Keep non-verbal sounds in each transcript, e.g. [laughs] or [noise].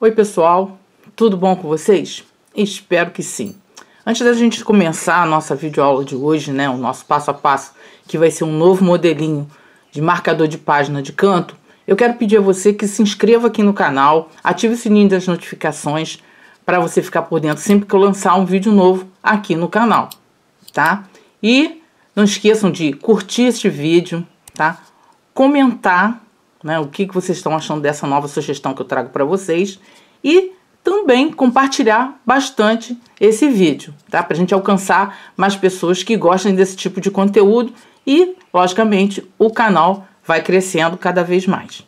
Oi, pessoal, tudo bom com vocês? Espero que sim. Antes da gente começar a nossa videoaula de hoje, né, o nosso passo a passo, que vai ser um novo modelinho de marcador de página de canto, eu quero pedir a você que se inscreva aqui no canal, ative o sininho das notificações para você ficar por dentro sempre que eu lançar um vídeo novo aqui no canal, tá? E não esqueçam de curtir este vídeo, tá? Comentar né, o que, que vocês estão achando dessa nova sugestão que eu trago para vocês e também compartilhar bastante esse vídeo, tá? Para a gente alcançar mais pessoas que gostem desse tipo de conteúdo e, logicamente, o canal vai crescendo cada vez mais.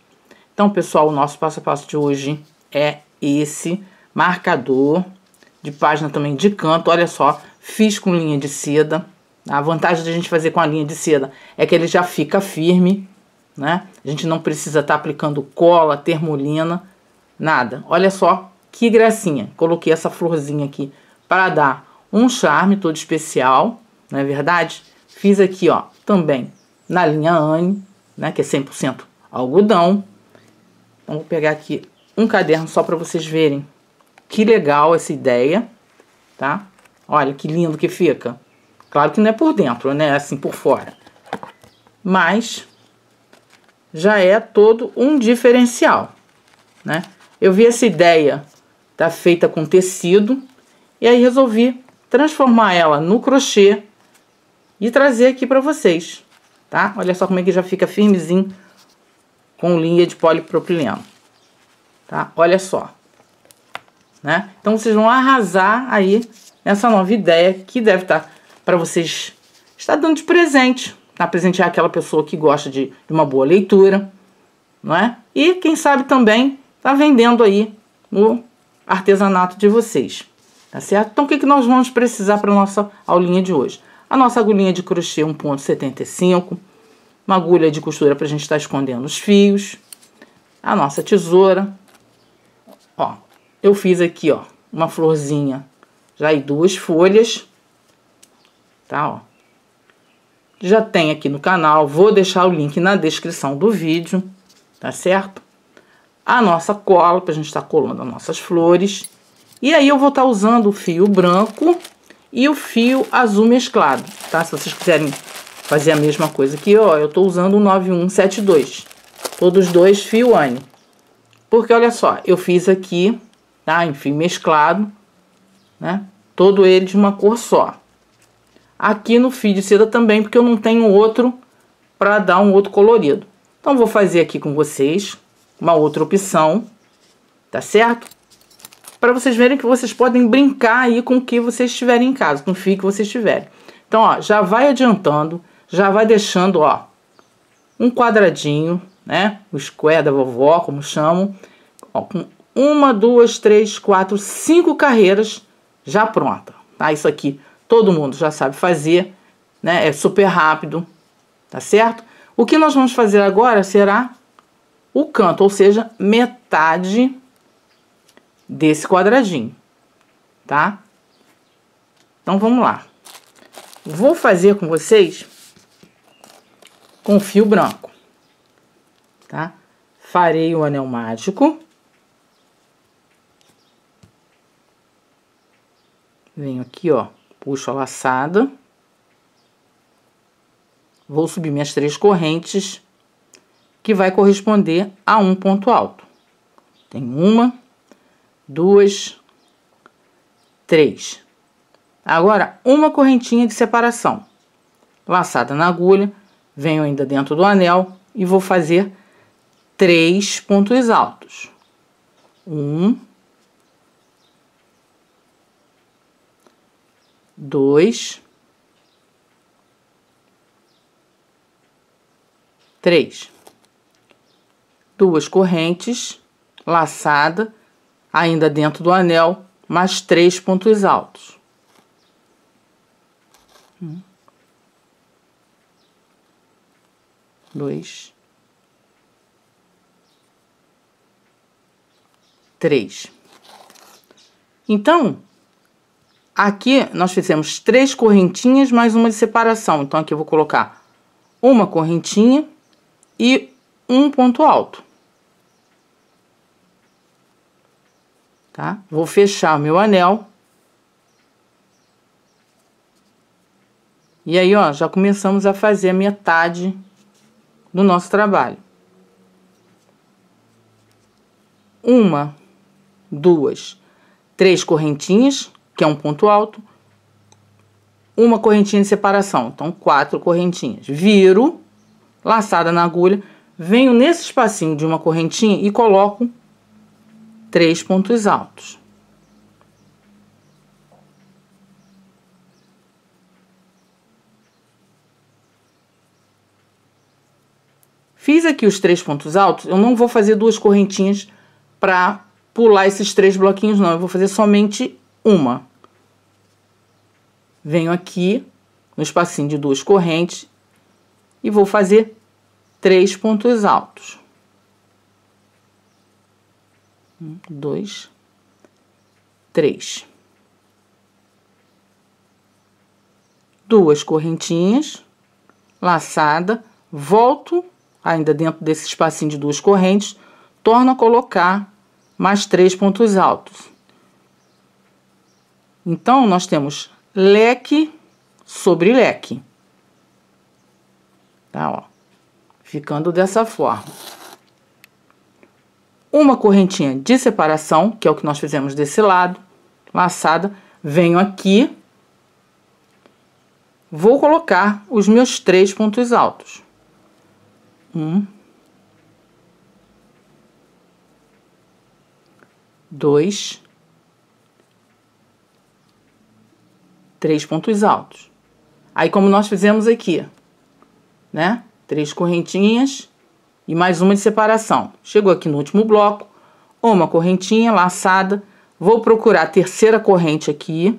Então, pessoal, o nosso passo a passo de hoje é esse marcador de página também de canto. Olha só, fiz com linha de seda. A vantagem de a gente fazer com a linha de seda é que ele já fica firme, né? A gente não precisa estar tá aplicando cola, termolina, nada. Olha só que gracinha. Coloquei essa florzinha aqui para dar um charme todo especial, não é verdade? Fiz aqui, ó, também na linha Anne, né, que é 100% algodão. Então, vou pegar aqui um caderno só para vocês verem que legal essa ideia, tá? Olha que lindo que fica. Claro que não é por dentro, né? Assim por fora. Mas já é todo um diferencial, né? Eu vi essa ideia tá feita com tecido e aí resolvi transformar ela no crochê e trazer aqui para vocês, tá? Olha só como é que já fica firmezinho com linha de polipropileno, tá? Olha só, né? Então vocês vão arrasar aí nessa nova ideia que deve estar tá para vocês estar dando de presente, tá? Presentear aquela pessoa que gosta de, de uma boa leitura, não é? E quem sabe também tá vendendo aí no artesanato de vocês, tá certo? Então o que, que nós vamos precisar para nossa aulinha de hoje? A nossa agulhinha de crochê 1.75, uma agulha de costura para a gente estar tá escondendo os fios, a nossa tesoura, ó, eu fiz aqui, ó, uma florzinha já e duas folhas, tá, ó. Já tem aqui no canal, vou deixar o link na descrição do vídeo, tá certo? a nossa cola, para a gente estar tá colando as nossas flores. E aí eu vou estar tá usando o fio branco e o fio azul mesclado, tá? Se vocês quiserem fazer a mesma coisa aqui, ó, eu tô usando o 9172. Todos dois fio Anne. Porque olha só, eu fiz aqui, tá? Em fio mesclado, né? Todo ele de uma cor só. Aqui no fio de seda também, porque eu não tenho outro para dar um outro colorido. Então, vou fazer aqui com vocês uma outra opção, tá certo? Para vocês verem que vocês podem brincar aí com o que vocês tiverem em casa, com o fio que vocês tiverem. Então, ó, já vai adiantando, já vai deixando, ó, um quadradinho, né? O square da vovó, como chamam, ó, com uma, duas, três, quatro, cinco carreiras já pronta, tá? Isso aqui todo mundo já sabe fazer, né? É super rápido, tá certo? O que nós vamos fazer agora será o canto, ou seja, metade desse quadradinho, tá? Então, vamos lá. Vou fazer com vocês com fio branco, tá? Farei o anel mágico. Venho aqui, ó, puxo a laçada. Vou subir minhas três correntes que vai corresponder a um ponto alto. Tem uma, duas, três. Agora, uma correntinha de separação. Laçada na agulha, venho ainda dentro do anel e vou fazer três pontos altos. Um, dois, três duas correntes, laçada, ainda dentro do anel, mais três pontos altos. Um, dois, três. Então, aqui nós fizemos três correntinhas mais uma de separação. Então, aqui eu vou colocar uma correntinha e um ponto alto. tá? Vou fechar meu anel. E aí, ó, já começamos a fazer a metade do nosso trabalho. Uma, duas, três correntinhas, que é um ponto alto, uma correntinha de separação, então quatro correntinhas. Viro, laçada na agulha, venho nesse espacinho de uma correntinha e coloco três pontos altos. Fiz aqui os três pontos altos, eu não vou fazer duas correntinhas para pular esses três bloquinhos, não. Eu vou fazer somente uma. Venho aqui no espacinho de duas correntes e vou fazer três pontos altos. Um, dois, três. Duas correntinhas, laçada, volto ainda dentro desse espacinho de duas correntes, torno a colocar mais três pontos altos. Então, nós temos leque sobre leque. Tá, ó. Ficando dessa forma. Uma correntinha de separação, que é o que nós fizemos desse lado, laçada, venho aqui, vou colocar os meus três pontos altos. Um, dois, três pontos altos. Aí, como nós fizemos aqui, né? Três correntinhas e mais uma de separação. Chegou aqui no último bloco, uma correntinha laçada. Vou procurar a terceira corrente aqui,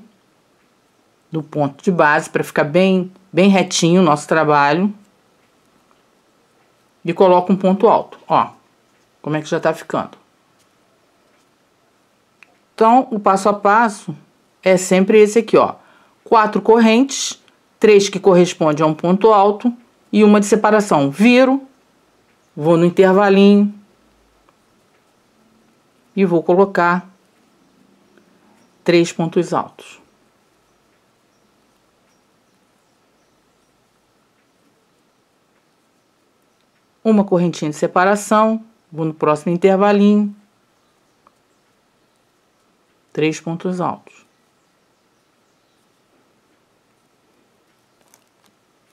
do ponto de base, para ficar bem, bem retinho o nosso trabalho. E coloco um ponto alto, ó. Como é que já tá ficando. Então, o passo a passo é sempre esse aqui, ó quatro correntes, três que correspondem a um ponto alto e uma de separação. Viro, vou no intervalinho e vou colocar três pontos altos. Uma correntinha de separação, vou no próximo intervalinho, três pontos altos.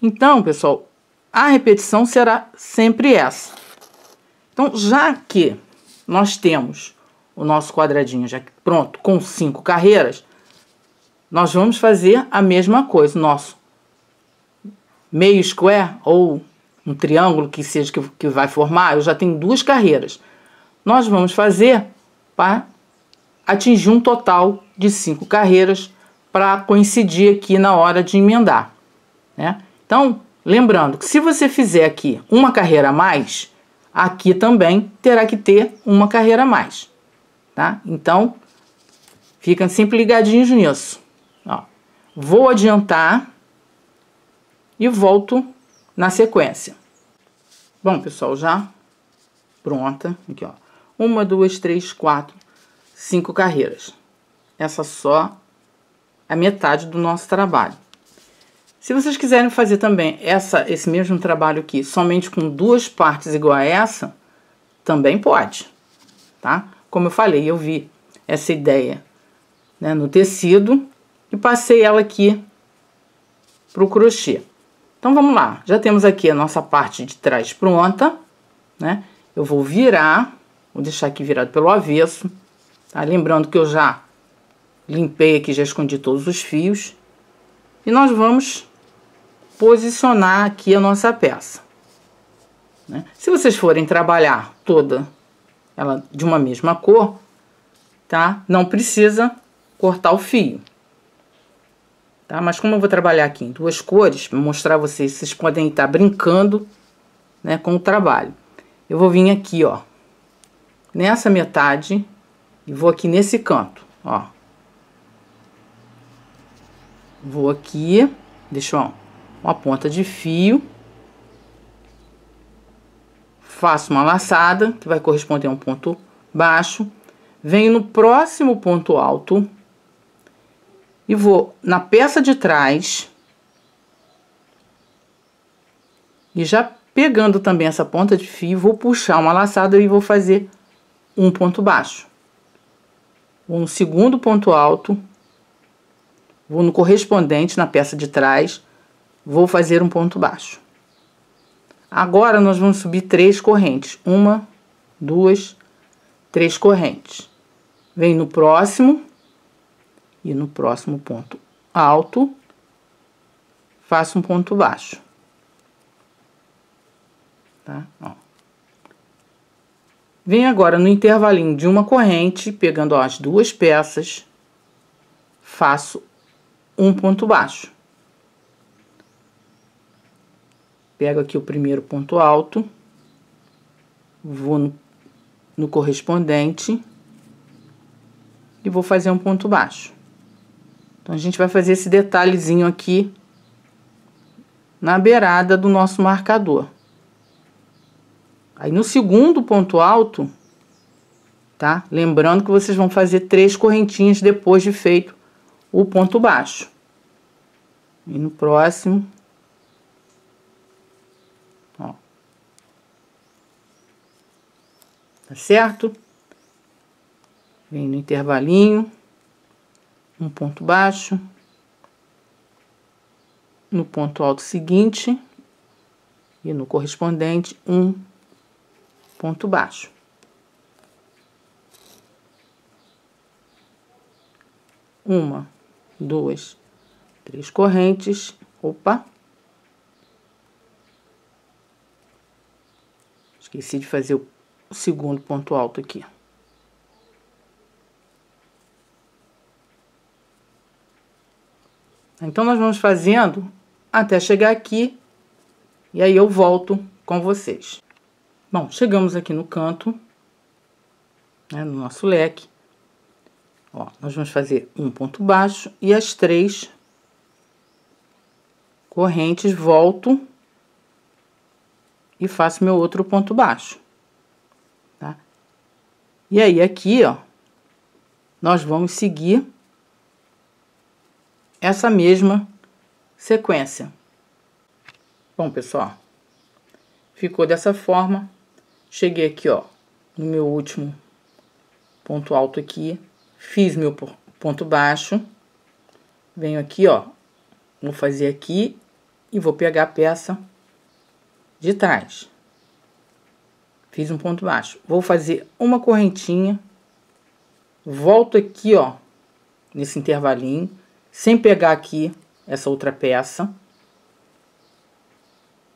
Então, pessoal, a repetição será sempre essa. Então, já que nós temos o nosso quadradinho já pronto com cinco carreiras, nós vamos fazer a mesma coisa. Nosso meio square ou um triângulo que seja que, que vai formar, eu já tenho duas carreiras. Nós vamos fazer para atingir um total de cinco carreiras para coincidir aqui na hora de emendar, né? Então, lembrando que se você fizer aqui uma carreira a mais, aqui também terá que ter uma carreira a mais, tá? Então, fiquem sempre ligadinhos nisso. Ó, vou adiantar e volto na sequência. Bom, pessoal, já pronta. Aqui, ó. Uma, duas, três, quatro, cinco carreiras. Essa só a metade do nosso trabalho. Se vocês quiserem fazer também essa, esse mesmo trabalho aqui, somente com duas partes igual a essa, também pode, tá? Como eu falei, eu vi essa ideia né, no tecido e passei ela aqui pro crochê. Então, vamos lá. Já temos aqui a nossa parte de trás pronta, né? Eu vou virar, vou deixar aqui virado pelo avesso, tá? Lembrando que eu já limpei aqui, já escondi todos os fios. E nós vamos posicionar aqui a nossa peça. Né? Se vocês forem trabalhar toda ela de uma mesma cor, tá? Não precisa cortar o fio. Tá? Mas como eu vou trabalhar aqui em duas cores, mostrar a vocês, vocês podem estar brincando né, com o trabalho. Eu vou vir aqui, ó, nessa metade e vou aqui nesse canto, ó. Vou aqui, deixa eu uma ponta de fio, faço uma laçada, que vai corresponder a um ponto baixo, venho no próximo ponto alto. E vou na peça de trás. E já pegando também essa ponta de fio, vou puxar uma laçada e vou fazer um ponto baixo. Vou no segundo ponto alto, vou no correspondente na peça de trás, vou fazer um ponto baixo. Agora nós vamos subir três correntes, uma, duas, três correntes. Vem no próximo e no próximo ponto alto, faço um ponto baixo. Tá? Ó. Vem agora no intervalinho de uma corrente, pegando ó, as duas peças, faço um ponto baixo. Pego aqui o primeiro ponto alto, vou no, no correspondente e vou fazer um ponto baixo. Então, a gente vai fazer esse detalhezinho aqui na beirada do nosso marcador. Aí, no segundo ponto alto, tá? Lembrando que vocês vão fazer três correntinhas depois de feito o ponto baixo. E no próximo... Tá certo? Vem no intervalinho um ponto baixo, no ponto alto seguinte e no correspondente um ponto baixo. Uma, duas, três correntes. Opa! Esqueci de fazer o segundo ponto alto aqui. Então, nós vamos fazendo até chegar aqui e aí eu volto com vocês. Bom, chegamos aqui no canto, né, no nosso leque. Ó, nós vamos fazer um ponto baixo e as três correntes, volto e faço meu outro ponto baixo? E aí, aqui, ó, nós vamos seguir essa mesma sequência. Bom, pessoal, ficou dessa forma. Cheguei aqui, ó, no meu último ponto alto aqui, fiz meu ponto baixo, venho aqui, ó, vou fazer aqui e vou pegar a peça de trás. Fiz um ponto baixo. Vou fazer uma correntinha, volto aqui, ó, nesse intervalinho, sem pegar aqui essa outra peça.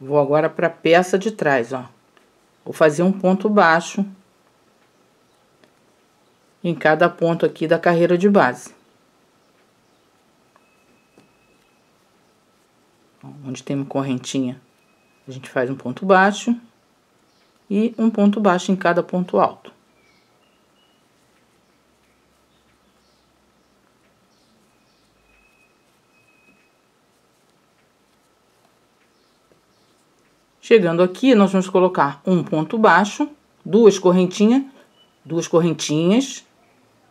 Vou agora para a peça de trás, ó. Vou fazer um ponto baixo em cada ponto aqui da carreira de base. Onde tem uma correntinha, a gente faz um ponto baixo e um ponto baixo em cada ponto alto. Chegando aqui, nós vamos colocar um ponto baixo, duas correntinhas, duas correntinhas,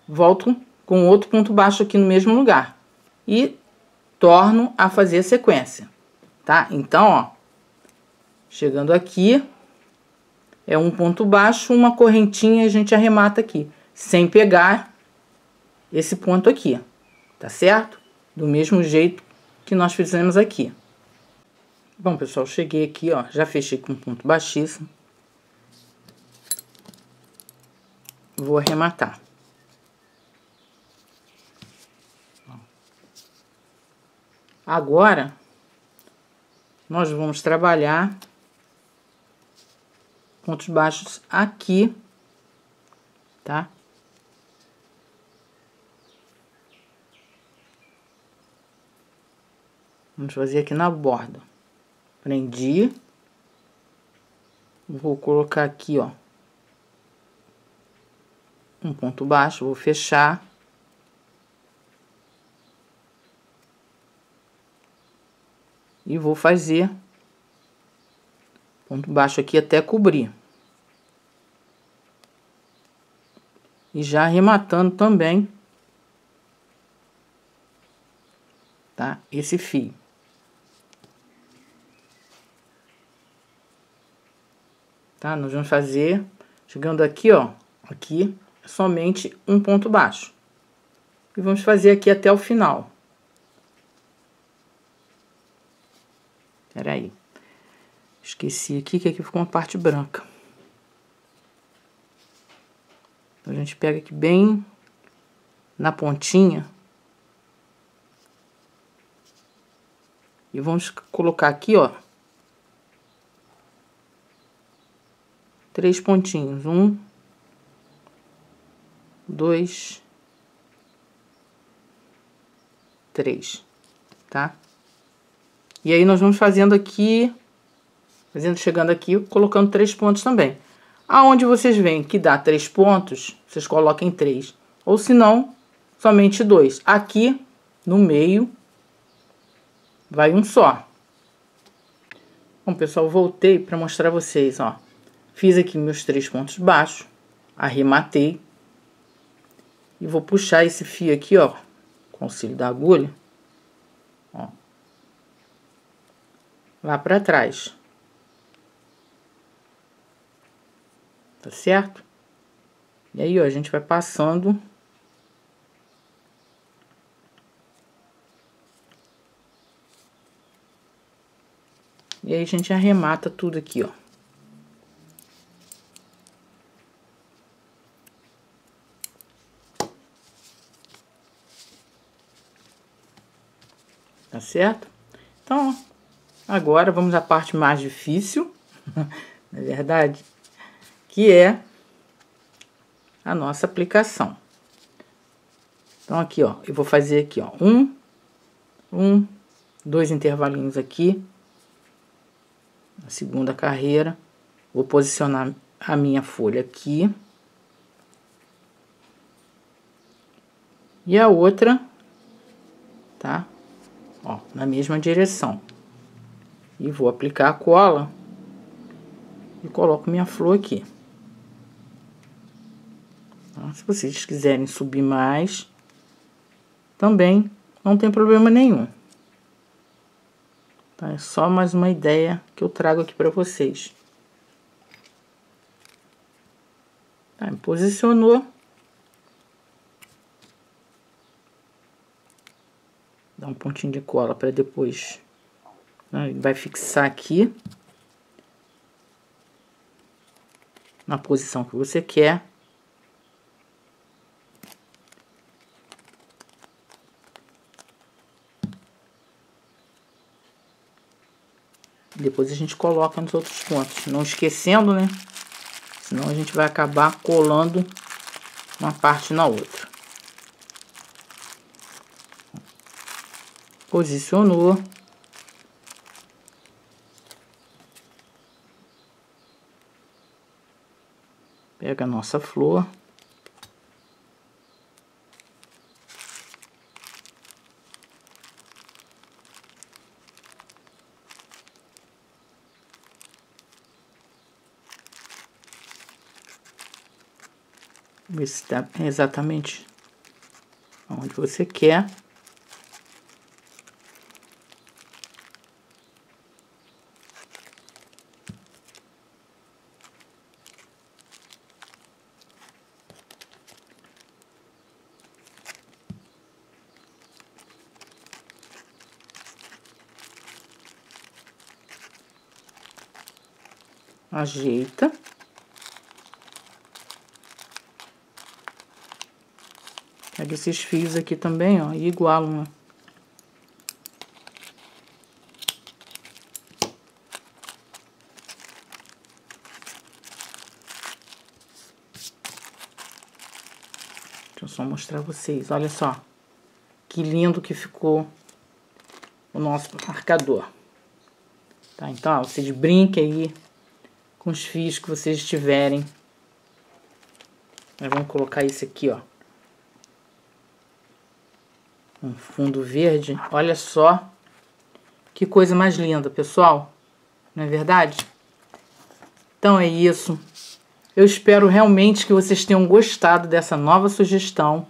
volto com outro ponto baixo aqui no mesmo lugar. E torno a fazer a sequência, tá? Então, ó, chegando aqui, é um ponto baixo, uma correntinha, a gente arremata aqui, sem pegar esse ponto aqui, tá certo? Do mesmo jeito que nós fizemos aqui. Bom, pessoal, cheguei aqui, ó, já fechei com ponto baixíssimo. Vou arrematar. Agora, nós vamos trabalhar pontos baixos aqui, tá? Vamos fazer aqui na borda. Prendi. Vou colocar aqui, ó. Um ponto baixo, vou fechar. E vou fazer ponto baixo aqui até cobrir. E já arrematando também, tá? Esse fio. Tá? Nós vamos fazer, chegando aqui, ó, aqui, somente um ponto baixo. E vamos fazer aqui até o final. Peraí. Esqueci aqui que aqui ficou uma parte branca. Então, a gente pega aqui bem na pontinha. E vamos colocar aqui, ó. Três pontinhos. Um, dois, três, tá? E aí, nós vamos fazendo aqui, fazendo, chegando aqui, colocando três pontos também. Aonde vocês veem que dá três pontos, vocês coloquem três. Ou se não, somente dois. Aqui, no meio, vai um só. Bom, pessoal, voltei para mostrar vocês, ó. Fiz aqui meus três pontos baixos, arrematei. E vou puxar esse fio aqui, ó, com o auxílio da agulha, lá para trás. Tá certo? E aí, ó, a gente vai passando E aí a gente arremata tudo aqui, ó. Tá certo? Então, agora vamos à parte mais difícil, [laughs] na é verdade, que é a nossa aplicação. Então, aqui, ó, eu vou fazer aqui, ó, um, um, dois intervalinhos aqui, a segunda carreira, vou posicionar a minha folha aqui. E a outra, tá? Ó, na mesma direção. E vou aplicar a cola e coloco minha flor aqui. Tá? Se vocês quiserem subir mais, também não tem problema nenhum. Tá? É só mais uma ideia que eu trago aqui para vocês. Tá, posicionou. Dá um pontinho de cola para depois. Né? Vai fixar aqui. Na posição que você quer. Depois a gente coloca nos outros pontos. Não esquecendo, né? Senão a gente vai acabar colando uma parte na outra. Posicionou. Pega a nossa flor. Ver se está exatamente onde você quer. Ajeita. Pega esses fios aqui também, ó, e igualam, ó. Deixa eu só mostrar vocês, olha só. Que lindo que ficou o nosso marcador. Tá, então, ó, vocês brinquem aí com os fios que vocês tiverem. Nós vamos colocar esse aqui, ó um fundo verde. Olha só que coisa mais linda, pessoal. Não é verdade? Então é isso. Eu espero realmente que vocês tenham gostado dessa nova sugestão,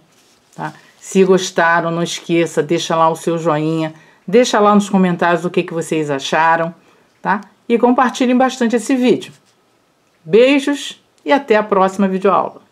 tá? Se gostaram, não esqueça, deixa lá o seu joinha, deixa lá nos comentários o que, que vocês acharam, tá? E compartilhem bastante esse vídeo. Beijos e até a próxima videoaula.